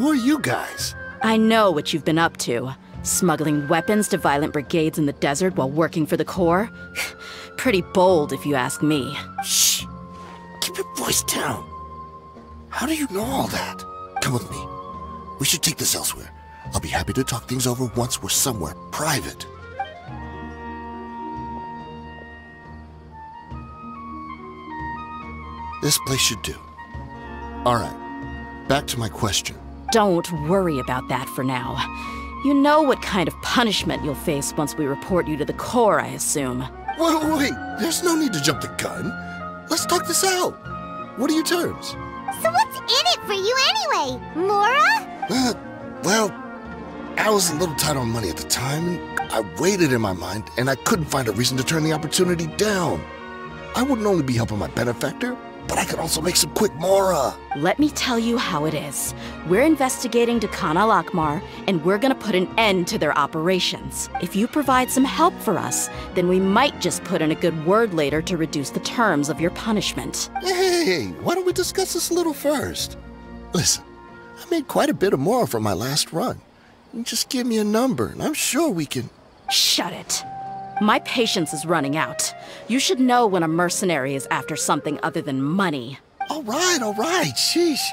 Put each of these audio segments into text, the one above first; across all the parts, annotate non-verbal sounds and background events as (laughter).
Who are you guys? I know what you've been up to. Smuggling weapons to violent brigades in the desert while working for the Corps? (sighs) Pretty bold, if you ask me. Shh! Keep your voice down. How do you know all that? Come with me. We should take this elsewhere. I'll be happy to talk things over once we're somewhere private. This place should do. Alright, back to my question. Don't worry about that for now. You know what kind of punishment you'll face once we report you to the Corps, I assume. Wait, wait, there's no need to jump the gun. Let's talk this out. What are your terms? So what's in it for you anyway, Mora? Uh, well, I was a little tight on money at the time, and I weighed it in my mind, and I couldn't find a reason to turn the opportunity down. I wouldn't only be helping my benefactor, but I could also make some quick mora. Let me tell you how it is. We're investigating Dakana al Akmar, and we're gonna put an end to their operations. If you provide some help for us, then we might just put in a good word later to reduce the terms of your punishment. Hey, why don't we discuss this a little first? Listen, I made quite a bit of mora from my last run. You just give me a number, and I'm sure we can. Shut it. My patience is running out. You should know when a mercenary is after something other than money. All right, all right, sheesh.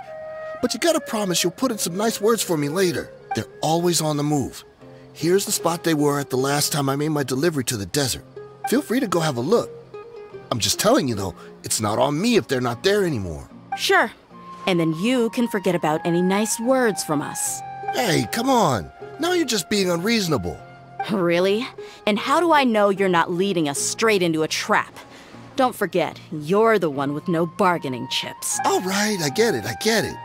But you gotta promise you'll put in some nice words for me later. They're always on the move. Here's the spot they were at the last time I made my delivery to the desert. Feel free to go have a look. I'm just telling you though, it's not on me if they're not there anymore. Sure. And then you can forget about any nice words from us. Hey, come on. Now you're just being unreasonable. Really? And how do I know you're not leading us straight into a trap? Don't forget, you're the one with no bargaining chips. All right, I get it, I get it.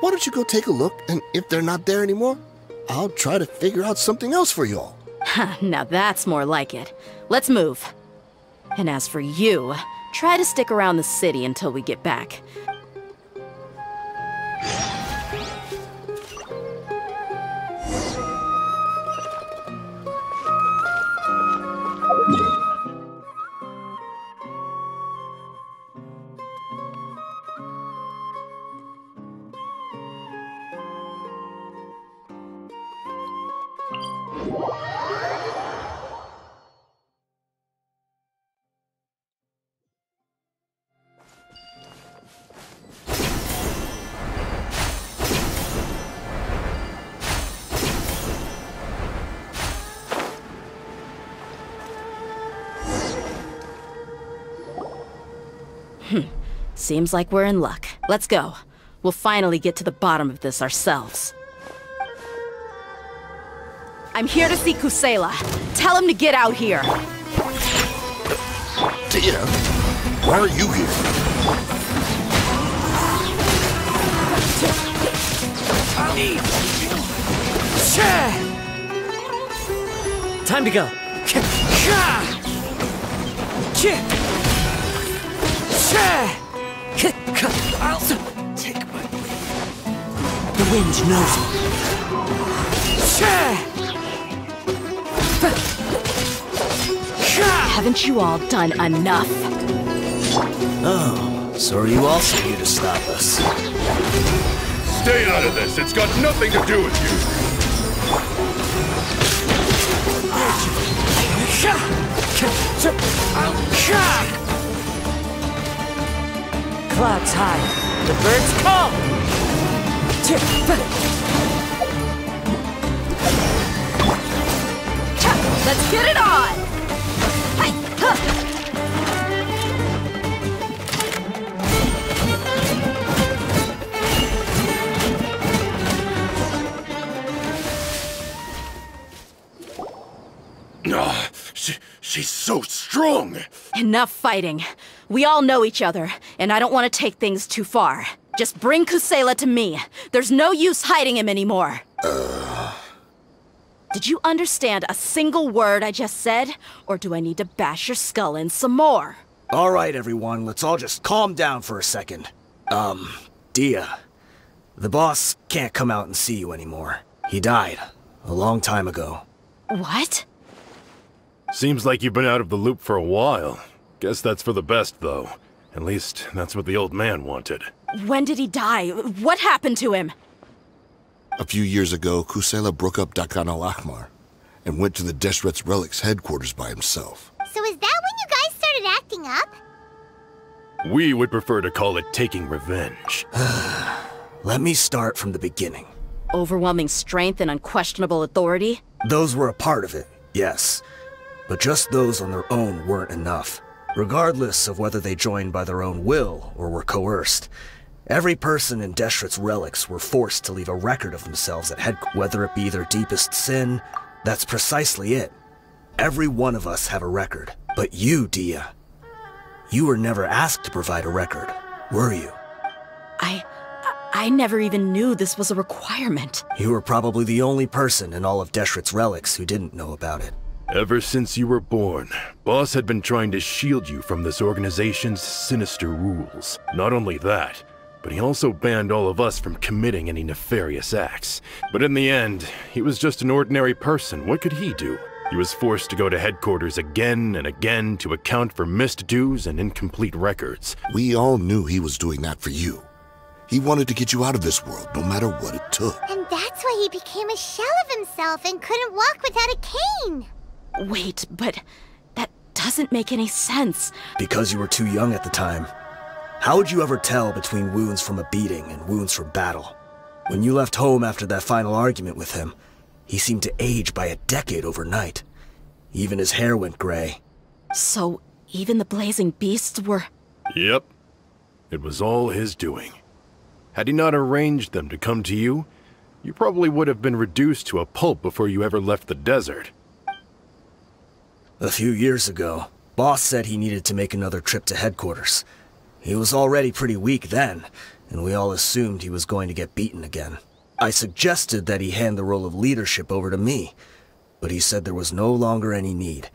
Why don't you go take a look, and if they're not there anymore, I'll try to figure out something else for y'all. (laughs) now that's more like it. Let's move. And as for you, try to stick around the city until we get back. Seems like we're in luck. Let's go. We'll finally get to the bottom of this ourselves. I'm here to see Kusela. Tell him to get out here. Dehya, why are you here? Time to go. I'll take my The wind knows me. Haven't you all done enough? Oh, so are you also here to stop us? Stay out of this. It's got nothing to do with you. Clouds high. The birds call. Let's get it on! Huh. Ah, she, she's so strong. Enough fighting. We all know each other, and I don't want to take things too far. Just bring Kusela to me. There's no use hiding him anymore. Did you understand a single word I just said? Or do I need to bash your skull in some more? All right, everyone, let's all just calm down for a second. Um, Dehya, the boss can't come out and see you anymore. He died a long time ago. What? Seems like you've been out of the loop for a while. Guess that's for the best, though. At least, that's what the old man wanted. When did he die? What happened to him? A few years ago, Kusela broke up Dakan al Ahmar and went to the Deshret's Relics headquarters by himself. So is that when you guys started acting up? We would prefer to call it taking revenge. (sighs) Let me start from the beginning. Overwhelming strength and unquestionable authority? Those were a part of it, yes. But just those on their own weren't enough. Regardless of whether they joined by their own will or were coerced, every person in Deshret's relics were forced to leave a record of themselves at head, whether it be their deepest sin. That's precisely it. Every one of us have a record. But you, Dehya, you were never asked to provide a record, were you? I. I never even knew this was a requirement. You were probably the only person in all of Deshret's relics who didn't know about it. Ever since you were born, Boss had been trying to shield you from this organization's sinister rules. Not only that, but he also banned all of us from committing any nefarious acts. But in the end, he was just an ordinary person. What could he do? He was forced to go to headquarters again and again to account for missed dues and incomplete records. We all knew he was doing that for you. He wanted to get you out of this world, no matter what it took. And that's why he became a shell of himself and couldn't walk without a cane. Wait, but that doesn't make any sense. Because you were too young at the time. How would you ever tell between wounds from a beating and wounds from battle? When you left home after that final argument with him, he seemed to age by a decade overnight. Even his hair went gray. So, even the blazing beasts were. Yep. It was all his doing. Had he not arranged them to come to you, you probably would have been reduced to a pulp before you ever left the desert. A few years ago, Boss said he needed to make another trip to headquarters. He was already pretty weak then, and we all assumed he was going to get beaten again. I suggested that he hand the role of leadership over to me, but he said there was no longer any need,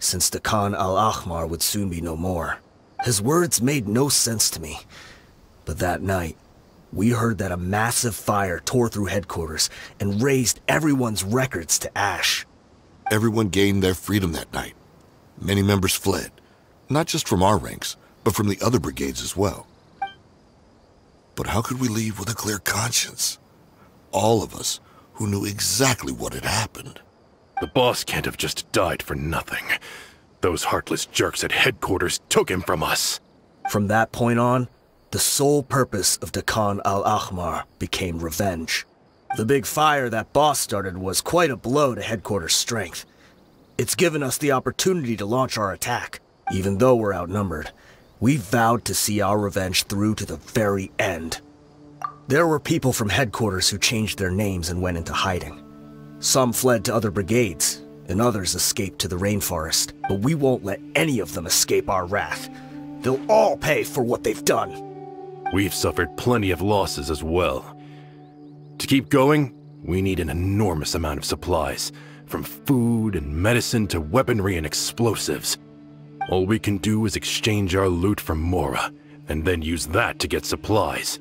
since the Khan al-Ahmar would soon be no more. His words made no sense to me, but that night, we heard that a massive fire tore through headquarters and razed everyone's records to ash. Everyone gained their freedom that night. Many members fled, not just from our ranks, but from the other brigades as well. But how could we leave with a clear conscience? All of us who knew exactly what had happened. The boss can't have just died for nothing. Those heartless jerks at headquarters took him from us. From that point on, the sole purpose of Dakan al-Ahmar became revenge. The big fire that boss started was quite a blow to headquarters strength. It's given us the opportunity to launch our attack. Even though we're outnumbered, we vowed to see our revenge through to the very end. There were people from headquarters who changed their names and went into hiding. Some fled to other brigades, and others escaped to the rainforest. But we won't let any of them escape our wrath. They'll all pay for what they've done. We've suffered plenty of losses as well. To keep going, we need an enormous amount of supplies, from food and medicine to weaponry and explosives. All we can do is exchange our loot for Mora, and then use that to get supplies.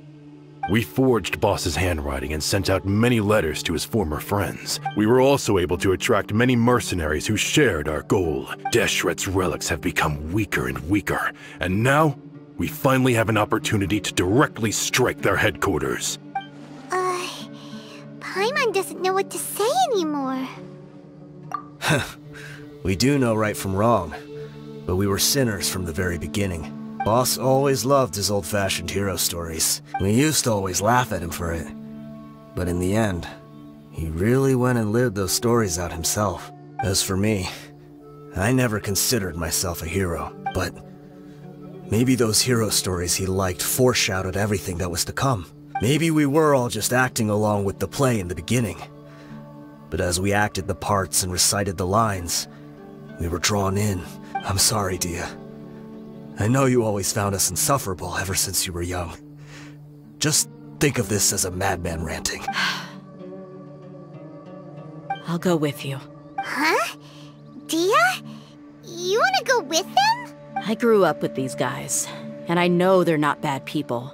We forged Boss's handwriting and sent out many letters to his former friends. We were also able to attract many mercenaries who shared our goal. Deshret's relics have become weaker and weaker, and now we finally have an opportunity to directly strike their headquarters. Paimon doesn't know what to say anymore. (laughs) we do know right from wrong, but we were sinners from the very beginning. Boss always loved his old-fashioned hero stories. We used to always laugh at him for it. But in the end, he really went and lived those stories out himself. As for me, I never considered myself a hero, but maybe those hero stories he liked foreshadowed everything that was to come. Maybe we were all just acting along with the play in the beginning. But as we acted the parts and recited the lines, we were drawn in. I'm sorry, Dehya. I know you always found us insufferable ever since you were young. Just think of this as a madman ranting. (sighs) I'll go with you. Huh? Dehya? You want to go with them? I grew up with these guys, and I know they're not bad people.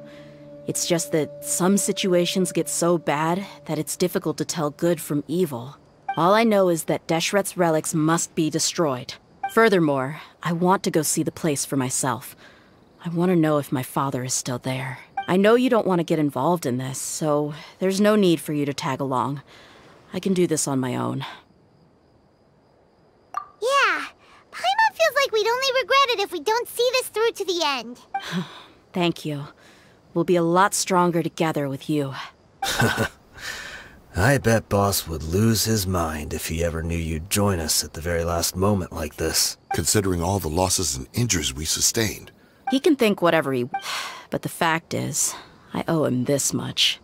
It's just that some situations get so bad that it's difficult to tell good from evil. All I know is that Deshret's relics must be destroyed. Furthermore, I want to go see the place for myself. I want to know if my father is still there. I know you don't want to get involved in this, so there's no need for you to tag along. I can do this on my own. Yeah, Paimon feels like we'd only regret it if we don't see this through to the end. (sighs) Thank you. We'll be a lot stronger together with you. (laughs) I bet Boss would lose his mind if he ever knew you'd join us at the very last moment like this. Considering all the losses and injuries we sustained. He can think whatever he... But the fact is, I owe him this much.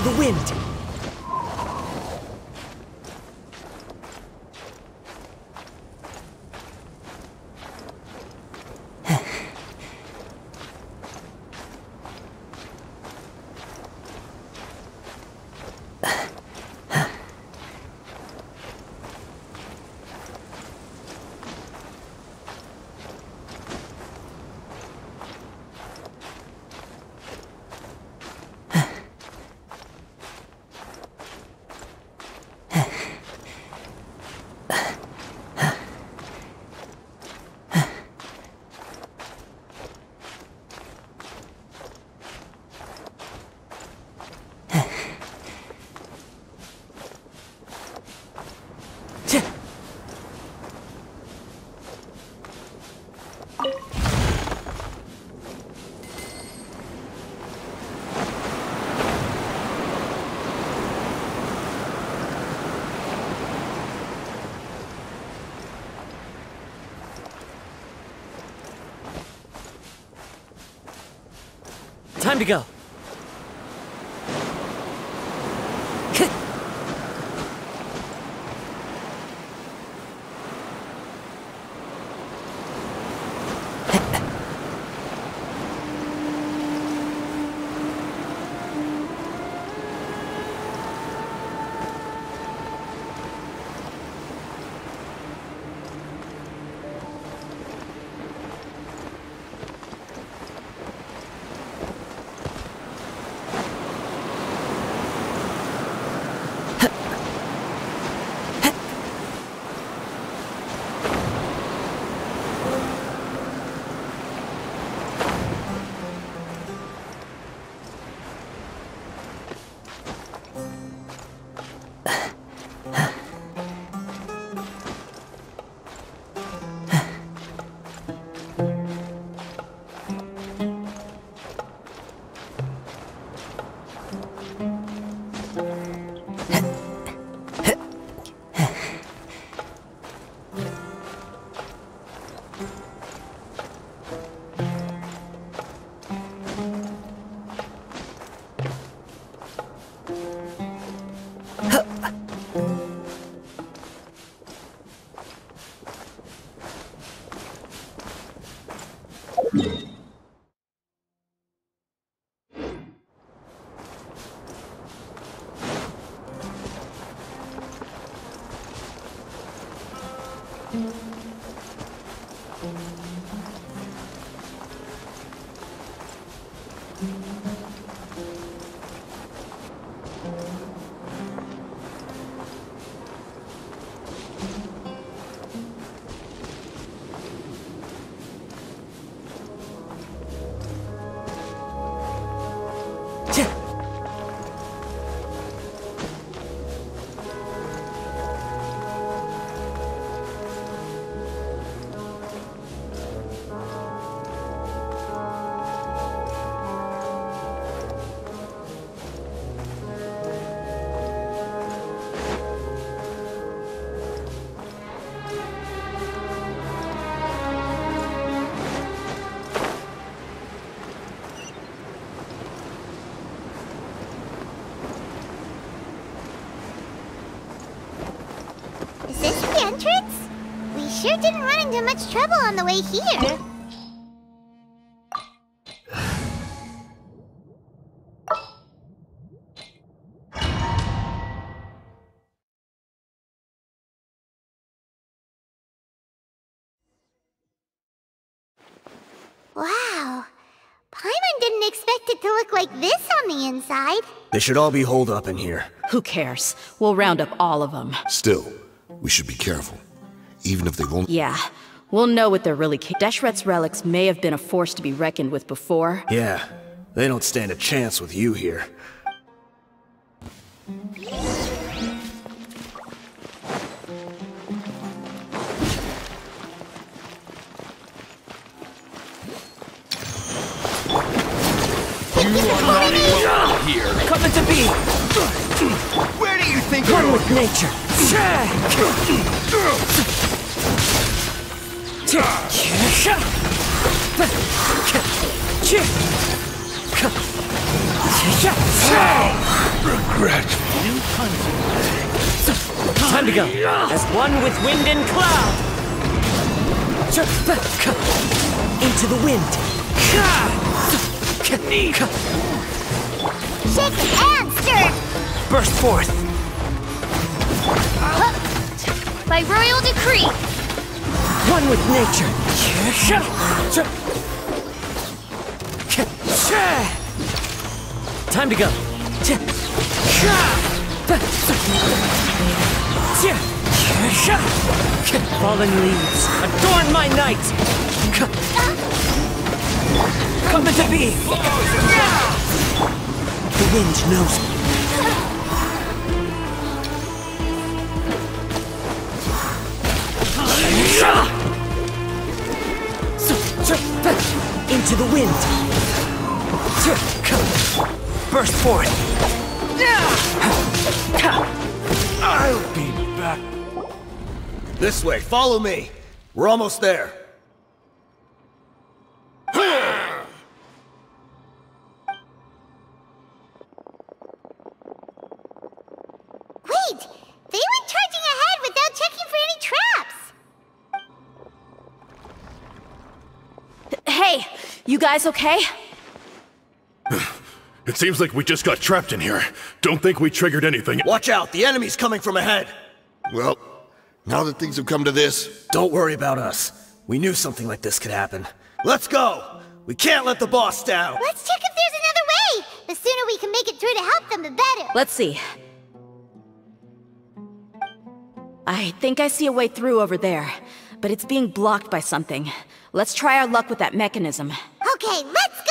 Into the wind! To go. Entrance? We sure didn't run into much trouble on the way here. Wow. Paimon didn't expect it to look like this on the inside. They should all be holed up in here. Who cares? We'll round up all of them. Still, we should be careful. Even if they've only. Yeah, we'll know what they're really ca- Deshret's relics may have been a force to be reckoned with before. Yeah, they don't stand a chance with you here. Coming to be! Where do you think One with nature! Regret? Time to go! As one with wind and cloud! Into the wind! Shake and stir! Burst forth! By royal decree! One with nature! Time to go! Fallen leaves, adorn my night! Coming to be! The wind knows Into the wind! Burst forth! I'll be back. This way, follow me. We're almost there. Guys okay? It seems like we just got trapped in here. Don't think we triggered anything. Watch out, the enemy's coming from ahead. Well, now that things have come to this, Don't worry about us. We knew something like this could happen. Let's go! We can't let the boss down! Let's check if there's another way! The sooner we can make it through to help them, the better! Let's see. I think I see a way through over there, but it's being blocked by something. Let's try our luck with that mechanism. Okay, let's go!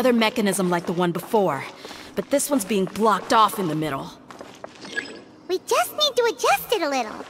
Another mechanism like the one before. But this one's being blocked off in the middle. We just need to adjust it a little.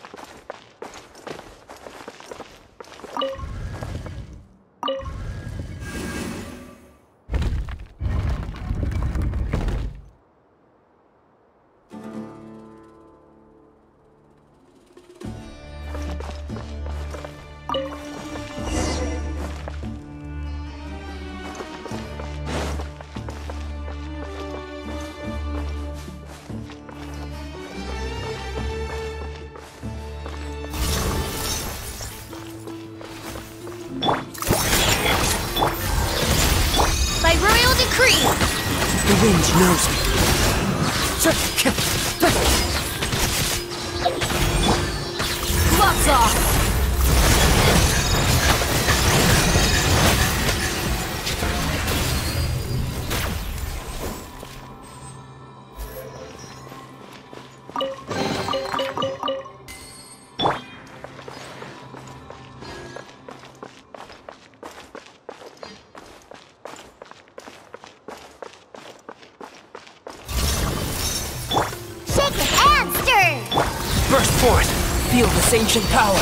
Ancient power.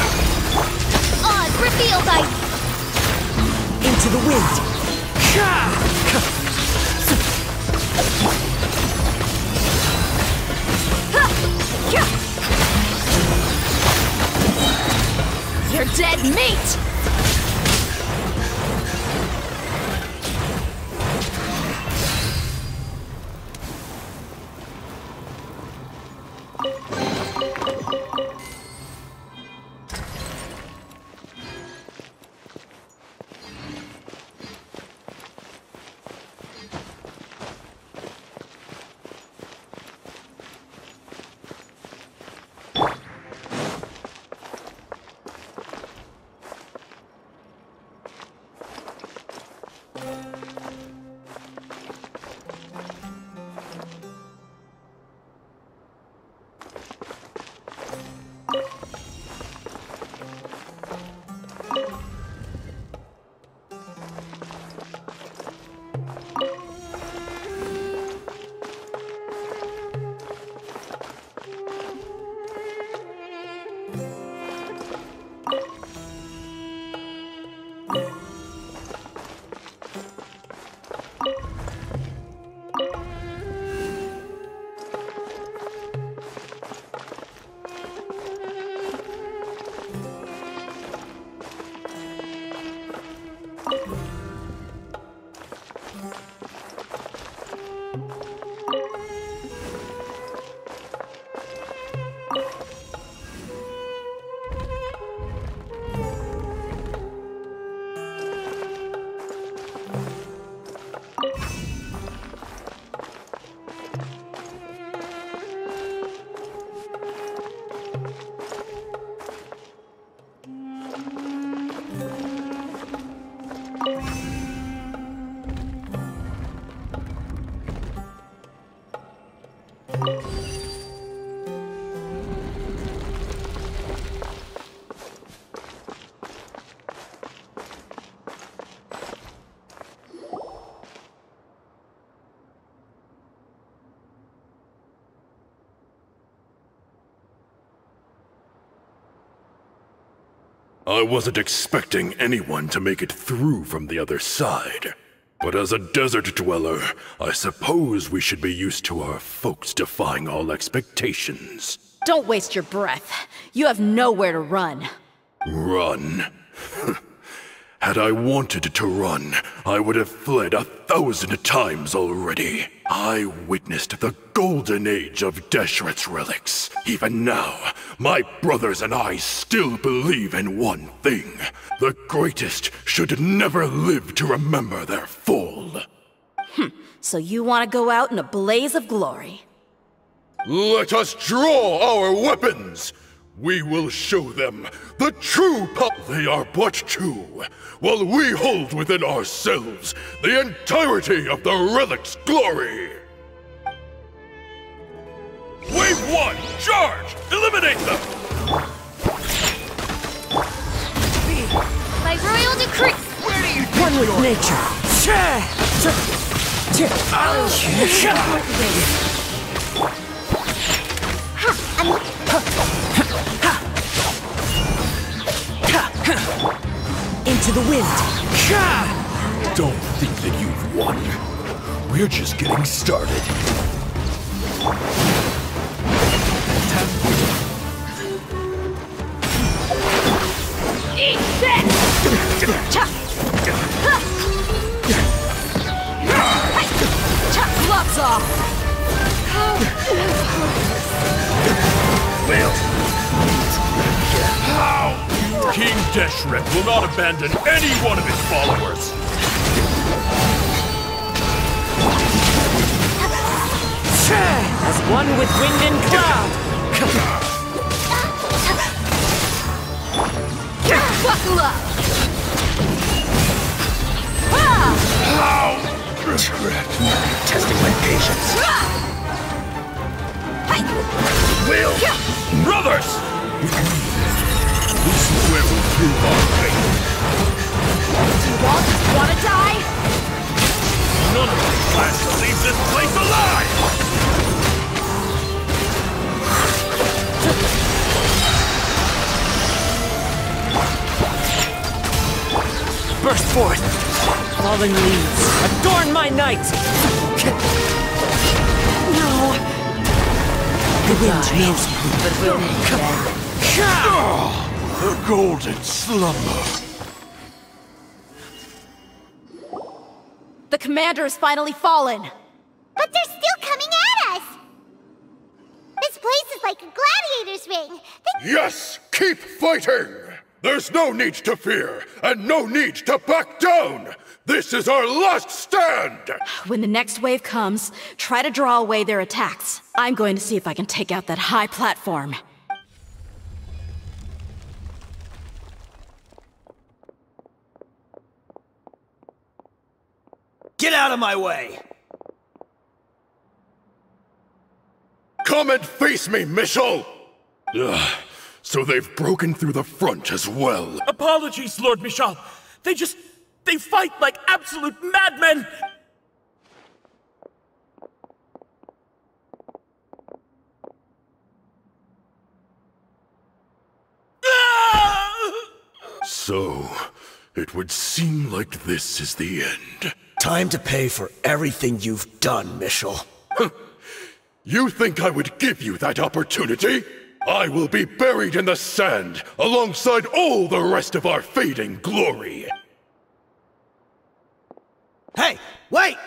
I wasn't expecting anyone to make it through from the other side. But as a desert dweller, I suppose we should be used to our folks defying all expectations. Don't waste your breath. You have nowhere to run. Run. (laughs) Had I wanted to run, I would have fled a thousand times already. I witnessed the golden age of Deshret's relics. Even now, my brothers and I still believe in one thing. The greatest should never live to remember their fall. Hmm. So you want to go out in a blaze of glory. Let us draw our weapons! We will show them the true power. They are but two, while we hold within ourselves the entirety of the relic's glory! Wave one, charge! Eliminate them! by royal decree. One with nature. Ah! (laughs) Into the wind. Don't think that you've won. We're just getting started. Gloves off! King Deshret will not abandon any one of his followers. As one with wind and cloud. Buckle up! How? Testing my patience. Will! Brothers! This will prove our fate. Want, wanna die? None of us plans to leave this place alive! Burst forth. Fallen leaves. Adorn my night. No. The wind knows me. But we'll meet again. The golden slumber. The commander has finally fallen. But they're still coming at us! This place is like a gladiator's ring. They Yes, keep fighting! There's no need to fear, and no need to back down! This is our last stand! When the next wave comes, try to draw away their attacks. I'm going to see if I can take out that high platform. Get out of my way! Come and face me, Michel! Ugh, so they've broken through the front as well. Apologies, Lord Michel. They just. They fight like absolute madmen! Ah! So, it would seem like this is the end. Time to pay for everything you've done, Michel. You think I would give you that opportunity? I will be buried in the sand alongside all the rest of our fading glory. Hey, wait!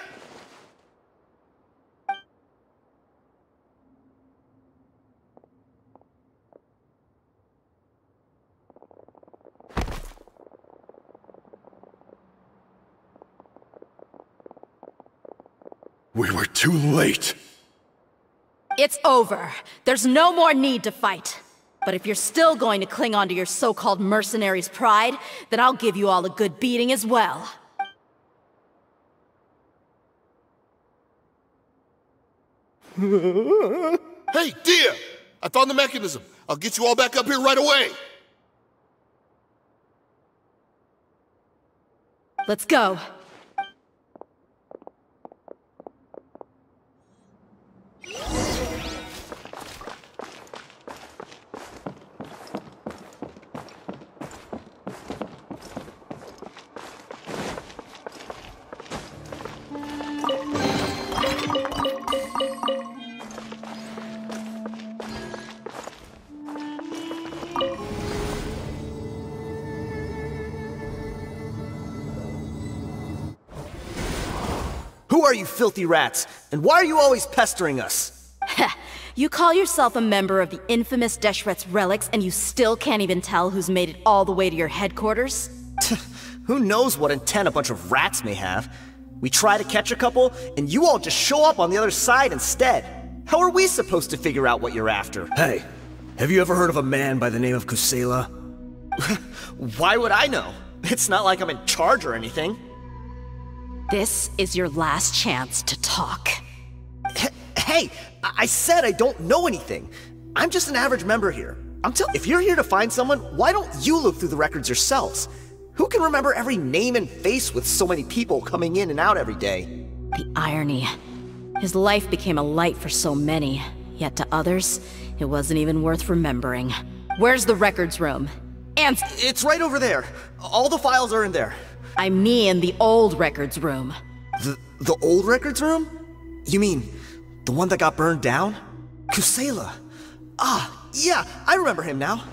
We were too late. It's over. There's no more need to fight. But if you're still going to cling on to your so-called mercenary's pride, then I'll give you all a good beating as well. (laughs) Hey, Dehya! I found the mechanism. I'll get you all back up here right away. Let's go. Are you filthy rats? And why are you always pestering us? (laughs) You call yourself a member of the infamous Deshret's relics and you still can't even tell who's made it all the way to your headquarters? (laughs) Who knows what intent a bunch of rats may have? We try to catch a couple, and you all just show up on the other side instead. How are we supposed to figure out what you're after? Hey, have you ever heard of a man by the name of Kusela? (laughs) Why would I know? It's not like I'm in charge or anything. This is your last chance to talk. Hey, I, said I don't know anything. I'm just an average member here. I'm tell- if you're here to find someone, why don't you look through the records yourselves? Who can remember every name and face with so many people coming in and out every day? The irony. His life became a light for so many, yet to others, it wasn't even worth remembering. Where's the records room? And It's right over there. All the files are in there. I mean the old records room. The the old records room? You mean the one that got burned down? Kusela. Ah, yeah, I remember him now.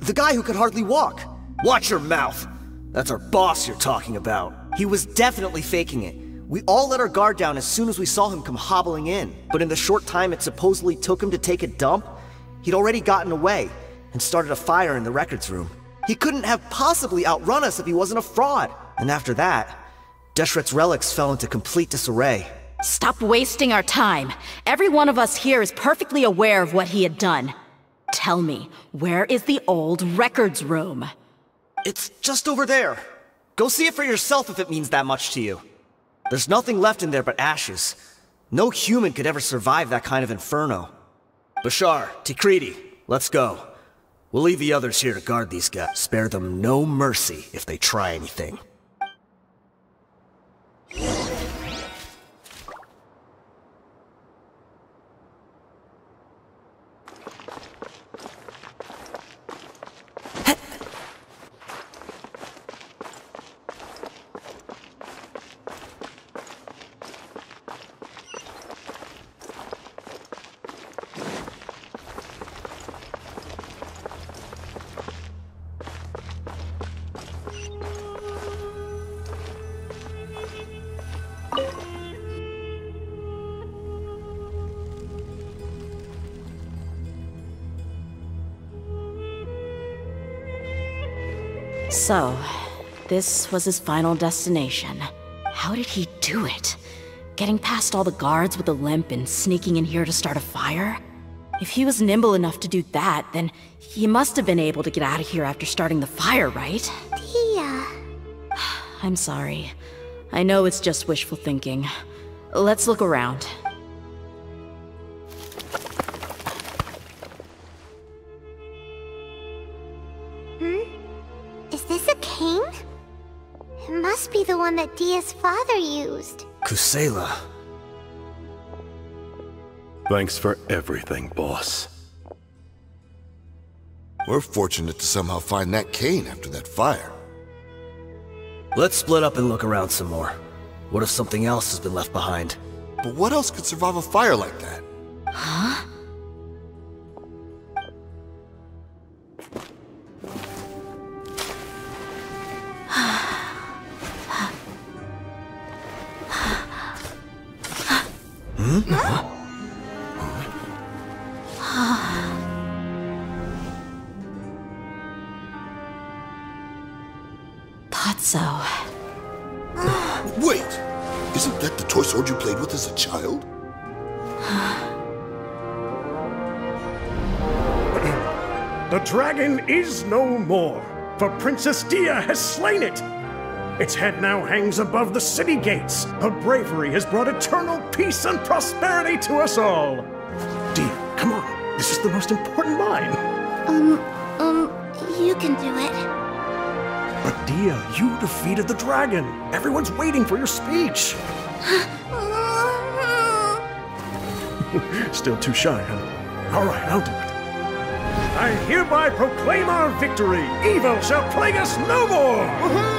The guy who could hardly walk. Watch your mouth. That's our boss you're talking about. He was definitely faking it. We all let our guard down as soon as we saw him come hobbling in. But in the short time it supposedly took him to take a dump, he'd already gotten away and started a fire in the records room. He couldn't have possibly outrun us if he wasn't a fraud. And after that, Deshret's relics fell into complete disarray. Stop wasting our time. Every one of us here is perfectly aware of what he had done. Tell me, where is the old records room? It's just over there. Go see it for yourself if it means that much to you. There's nothing left in there but ashes. No human could ever survive that kind of inferno. Bashar, Tikriti, let's go. We'll leave the others here to guard these guys. Spare them no mercy if they try anything. Yeah. So, this was his final destination. How did he do it? Getting past all the guards with a limp and sneaking in here to start a fire? If he was nimble enough to do that, then he must have been able to get out of here after starting the fire, right? Dehya. (sighs) I'm sorry. I know it's just wishful thinking. Let's look around. The one that Dehya's father used. Kusela. Thanks for everything, boss. We're fortunate to somehow find that cane after that fire. Let's split up and look around some more. What if something else has been left behind? But what else could survive a fire like that? So. Wait! Isn't that the toy sword you played with as a child? (sighs) The dragon is no more, for Princess Dehya has slain it. Its head now hangs above the city gates. Her bravery has brought eternal peace and prosperity to us all. Dehya, come on. This is the most important line. Um, um, you can do it. But Dehya, you defeated the dragon. Everyone's waiting for your speech. (laughs) Still too shy, huh? All right, I'll do it. I hereby proclaim our victory. Evil shall plague us no more. Uh-huh.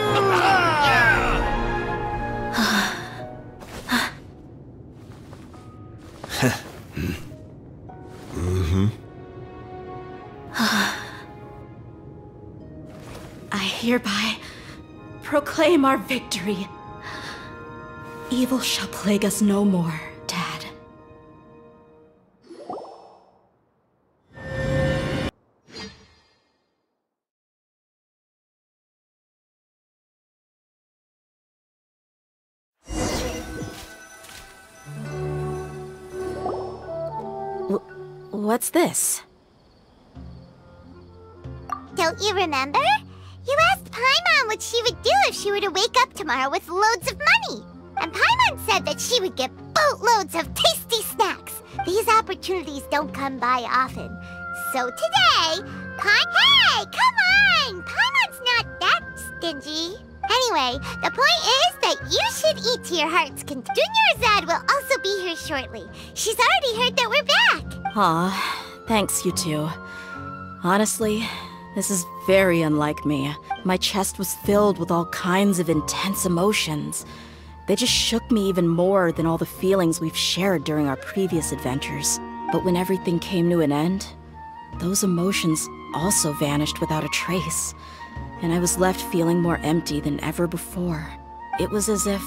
Proclaim our victory. Evil shall plague us no more, Dad. Wh- What's this? Don't you remember? You asked Paimon what she would do if she were to wake up tomorrow with loads of money. And Paimon said that she would get boatloads of tasty snacks. These opportunities don't come by often. So today, Paimon... Hey, come on! Paimon's not that stingy. Anyway, the point is that you should eat to your heart's content. Dunyarzad will also be here shortly. She's already heard that we're back. Aw, thanks, you two. Honestly, this is very unlike me. My chest was filled with all kinds of intense emotions. They just shook me even more than all the feelings we've shared during our previous adventures. But when everything came to an end, those emotions also vanished without a trace, and I was left feeling more empty than ever before. It was as if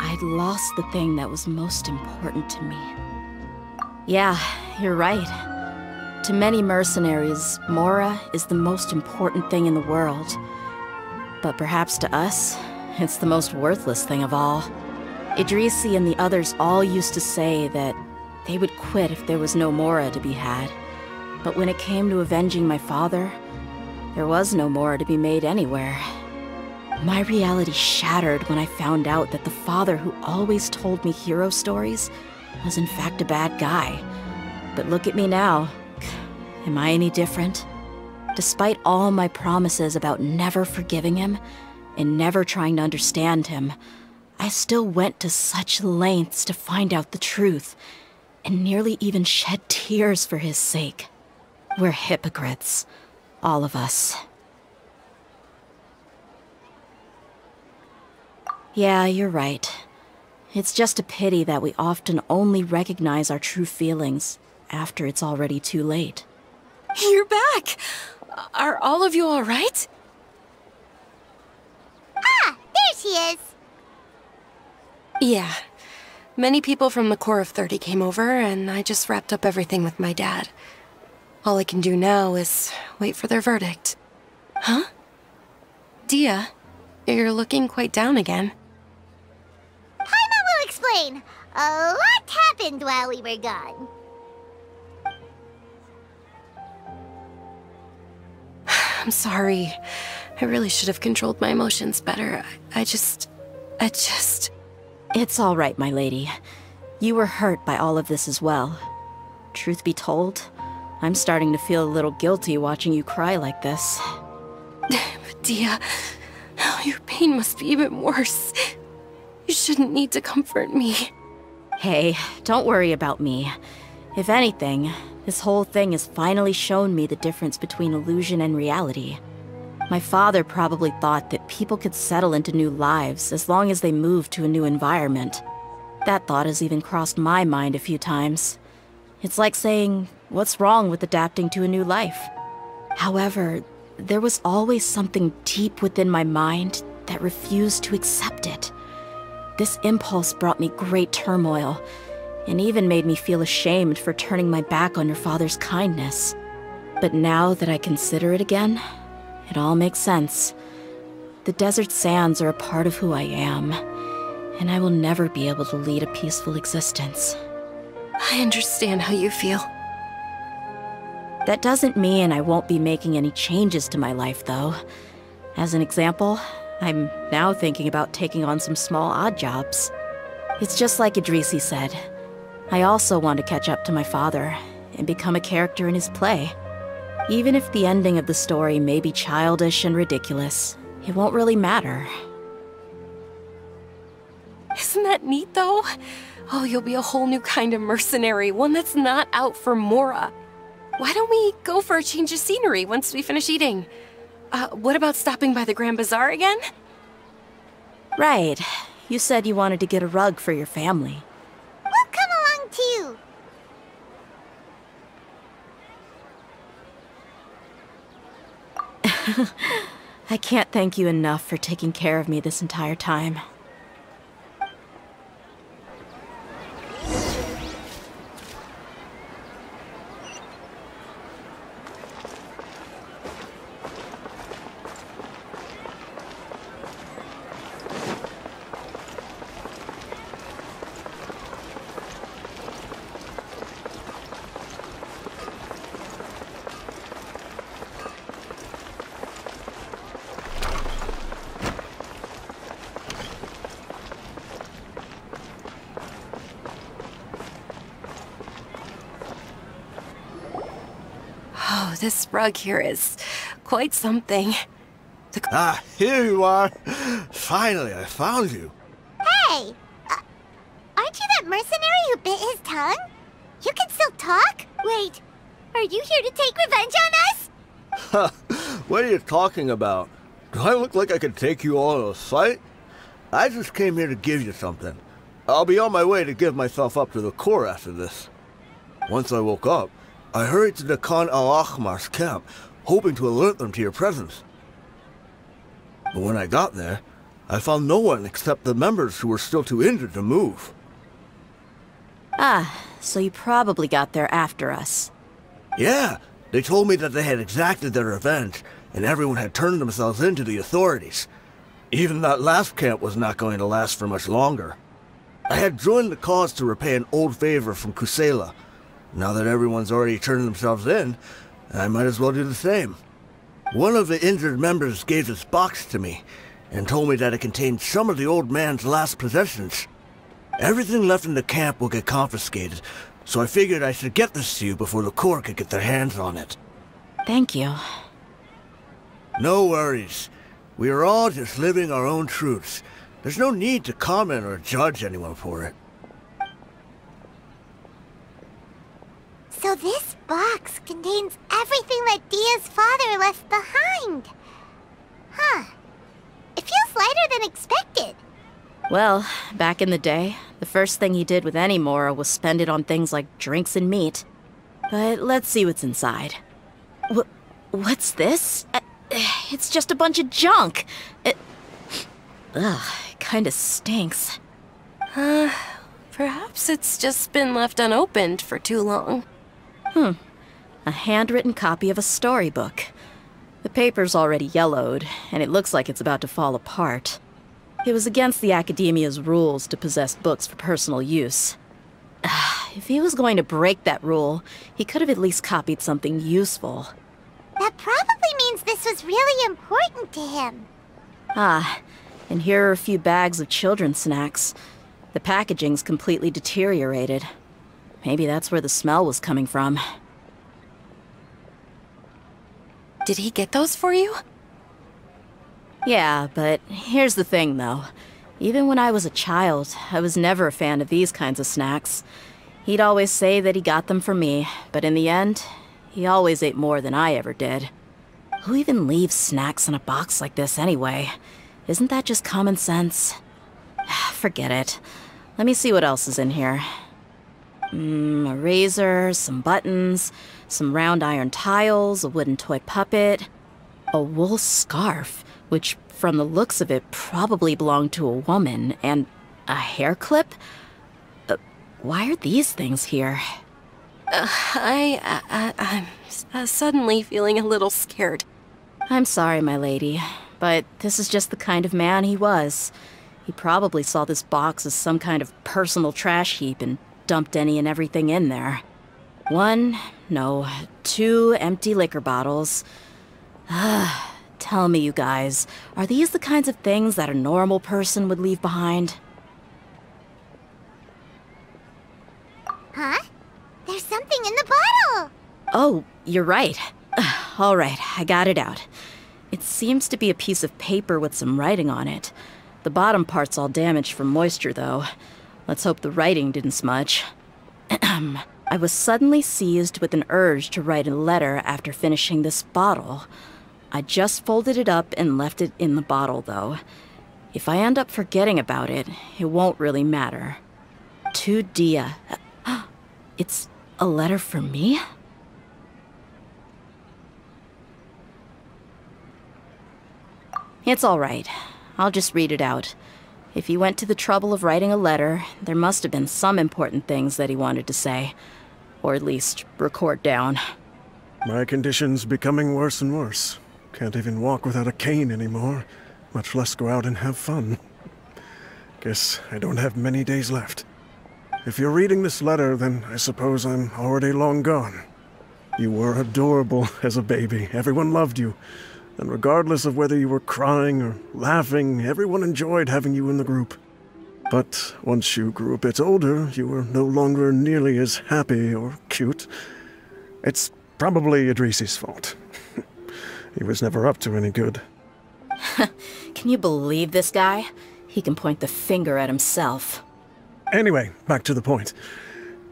I'd lost the thing that was most important to me. Yeah, you're right. To many mercenaries, Mora is the most important thing in the world. But perhaps to us, it's the most worthless thing of all. Idrisi and the others all used to say that they would quit if there was no Mora to be had. But when it came to avenging my father, there was no Mora to be made anywhere. My reality shattered when I found out that the father who always told me hero stories was in fact a bad guy. But look at me now. Am I any different? Despite all my promises about never forgiving him and never trying to understand him, I still went to such lengths to find out the truth and nearly even shed tears for his sake. We're hypocrites. All of us. Yeah, you're right. It's just a pity that we often only recognize our true feelings after it's already too late. You're back! Are all of you alright? Ah, there she is. Yeah. Many people from the Corps of 30 came over, and I just wrapped up everything with my dad. All I can do now is wait for their verdict. Huh? Dehya, you're looking quite down again. Paimon will explain. A lot happened while we were gone. (sighs) I'm sorry. I really should have controlled my emotions better. I, I just... I just... It's all right, my lady. You were hurt by all of this as well. Truth be told, I'm starting to feel a little guilty watching you cry like this. (sighs) Dehya, oh, your pain must be even worse. You shouldn't need to comfort me. Hey, don't worry about me. If anything, this whole thing has finally shown me the difference between illusion and reality. My father probably thought that people could settle into new lives as long as they moved to a new environment. That thought has even crossed my mind a few times. It's like saying, what's wrong with adapting to a new life? However, there was always something deep within my mind that refused to accept it. This impulse brought me great turmoil, and even made me feel ashamed for turning my back on your father's kindness. But now that I consider it again, it all makes sense. The desert sands are a part of who I am, and I will never be able to lead a peaceful existence. I understand how you feel. That doesn't mean I won't be making any changes to my life, though. As an example, I'm now thinking about taking on some small odd jobs. It's just like Idrisi said. I also want to catch up to my father and become a character in his play. Even if the ending of the story may be childish and ridiculous, it won't really matter. Isn't that neat, though? Oh, you'll be a whole new kind of mercenary, one that's not out for Mora. Why don't we go for a change of scenery once we finish eating? Uh, what about stopping by the Grand Bazaar again? Right. You said you wanted to get a rug for your family. Too. (laughs) I can't thank you enough for taking care of me this entire time. Oh, this rug here is quite something. Ah, here you are. Finally, I found you. Hey! Uh, aren't you that mercenary who bit his tongue? You can still talk? Wait, are you here to take revenge on us? (laughs) what are you talking about? Do I look like I could take you all to a fight? I just came here to give you something. I'll be on my way to give myself up to the Corps after this. Once I woke up, I hurried to the Khan al-Ahmar's camp, hoping to alert them to your presence. But when I got there, I found no one except the members who were still too injured to move. Ah, so you probably got there after us. Yeah, they told me that they had exacted their revenge, and everyone had turned themselves in to the authorities. Even that last camp was not going to last for much longer. I had joined the cause to repay an old favor from Kusela. Now that everyone's already turned themselves in, I might as well do the same. One of the injured members gave this box to me, and told me that it contained some of the old man's last possessions. Everything left in the camp will get confiscated, so I figured I should get this to you before the Corps could get their hands on it. Thank you. No worries. We are all just living our own truths. There's no need to comment or judge anyone for it. So this box contains everything that Dehya's father left behind. Huh. It feels lighter than expected. Well, back in the day, the first thing he did with any Mora was spend it on things like drinks and meat. But let's see what's inside. Wh what's this? Uh, it's just a bunch of junk. It Ugh, it kinda stinks. Uh, perhaps it's just been left unopened for too long. Hmm. A handwritten copy of a storybook. The paper's already yellowed, and it looks like it's about to fall apart. It was against the Academia's rules to possess books for personal use. (sighs) If he was going to break that rule, he could have at least copied something useful. That probably means this was really important to him. Ah, and here are a few bags of children's snacks. The packaging's completely deteriorated. Maybe that's where the smell was coming from. Did he get those for you? Yeah, but here's the thing, though. Even when I was a child, I was never a fan of these kinds of snacks. He'd always say that he got them for me, but in the end, he always ate more than I ever did. Who even leaves snacks in a box like this anyway? Isn't that just common sense? (sighs) Forget it. Let me see what else is in here. Mm, a razor, some buttons, some round iron tiles, a wooden toy puppet, a wool scarf, which from the looks of it probably belonged to a woman, and a hair clip? Uh, why are these things here? Uh, I, I, I'm uh, suddenly feeling a little scared. I'm sorry, my lady, but this is just the kind of man he was. He probably saw this box as some kind of personal trash heap and dumped any and everything in there. One, no, two empty liquor bottles. Ah, tell me, you guys, are these the kinds of things that a normal person would leave behind? Huh? There's something in the bottle! Oh, you're right. (sighs) All right, I got it out. It seems to be a piece of paper with some writing on it. The bottom part's all damaged from moisture, though. Let's hope the writing didn't smudge. (clears throat) I was suddenly seized with an urge to write a letter after finishing this bottle. I just folded it up and left it in the bottle, though. If I end up forgetting about it, it won't really matter. To Dehya. (gasps) It's a letter for me? It's all right. I'll just read it out. If he went to the trouble of writing a letter, there must have been some important things that he wanted to say. Or at least record down. My condition's becoming worse and worse. Can't even walk without a cane anymore, much less go out and have fun. Guess I don't have many days left. If you're reading this letter, then I suppose I'm already long gone. You were adorable (laughs) as a baby. Everyone loved you. And regardless of whether you were crying or laughing, everyone enjoyed having you in the group. But once you grew a bit older, you were no longer nearly as happy or cute. It's probably Idrisi's fault. (laughs) he was never up to any good. (laughs) Can you believe this guy? He can point the finger at himself. Anyway, back to the point.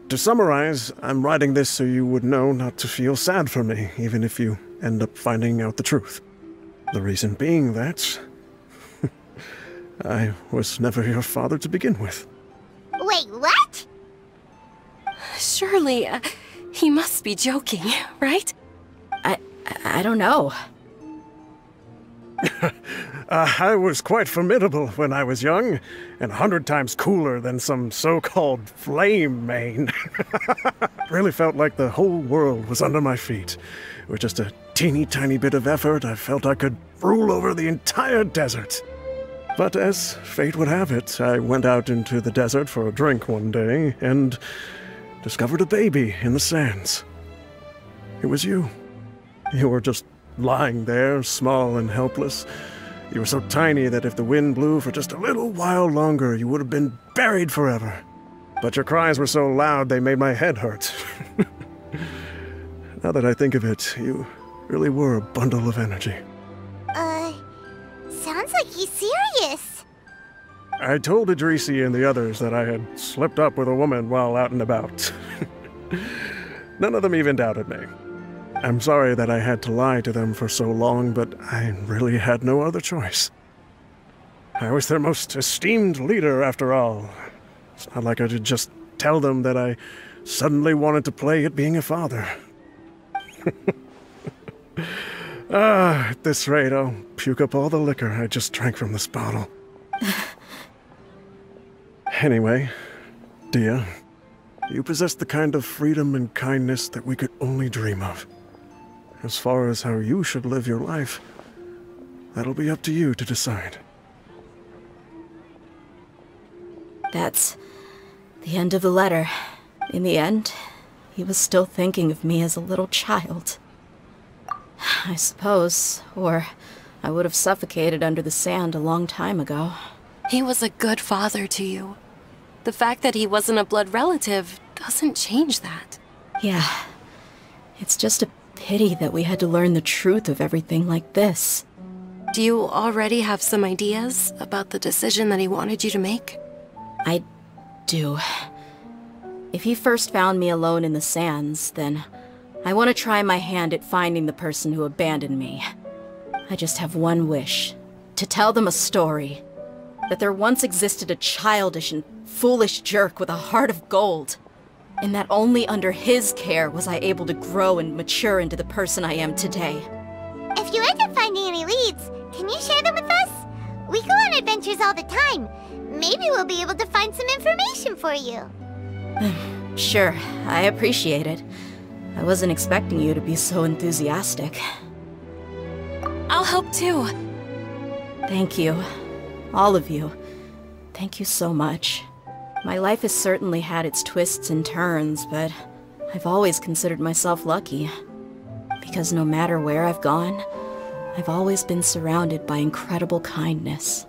To summarize, I'm writing this so you would know not to feel sad for me, even if you end up finding out the truth. The reason being that. (laughs) I was never your father to begin with. Wait, what? Surely, uh, he must be joking, (laughs) right? I, I don't know. (laughs) uh, I was quite formidable when I was young, and a hundred times cooler than some so-called Flame-Mane. really felt like the whole world was under my feet. With just a teeny tiny bit of effort, I felt I could rule over the entire desert. But as fate would have it, I went out into the desert for a drink one day and discovered a baby in the sands. It was you. You were just lying there, small and helpless. You were so tiny that if the wind blew for just a little while longer, you would have been buried forever. But your cries were so loud they made my head hurt. (laughs) now that I think of it, you really were a bundle of energy. Uh, sounds like he's serious. I told Idrisi and the others that I had slipped up with a woman while out and about. (laughs) None of them even doubted me. I'm sorry that I had to lie to them for so long, but I really had no other choice. I was their most esteemed leader, after all. It's not like I could just tell them that I suddenly wanted to play at being a father. Ah, at this rate, I'll puke up all the liquor I just drank from this bottle. (laughs) anyway, Dehya, you possess the kind of freedom and kindness that we could only dream of. As far as how you should live your life, that'll be up to you to decide. That's the end of the letter. In the end, he was still thinking of me as a little child. I suppose, or I would have suffocated under the sand a long time ago. He was a good father to you. The fact that he wasn't a blood relative doesn't change that. Yeah. It's just a pity that we had to learn the truth of everything like this. Do you already have some ideas about the decision that he wanted you to make? I do. If he first found me alone in the sands, then I want to try my hand at finding the person who abandoned me. I just have one wish. To tell them a story. That there once existed a childish and foolish jerk with a heart of gold and that only under his care was I able to grow and mature into the person I am today. If you end up finding any leads, can you share them with us? We go on adventures all the time. Maybe we'll be able to find some information for you. (sighs) sure, I appreciate it. I wasn't expecting you to be so enthusiastic. I'll help too. Thank you. All of you. Thank you so much. My life has certainly had its twists and turns, but I've always considered myself lucky. Because no matter where I've gone, I've always been surrounded by incredible kindness.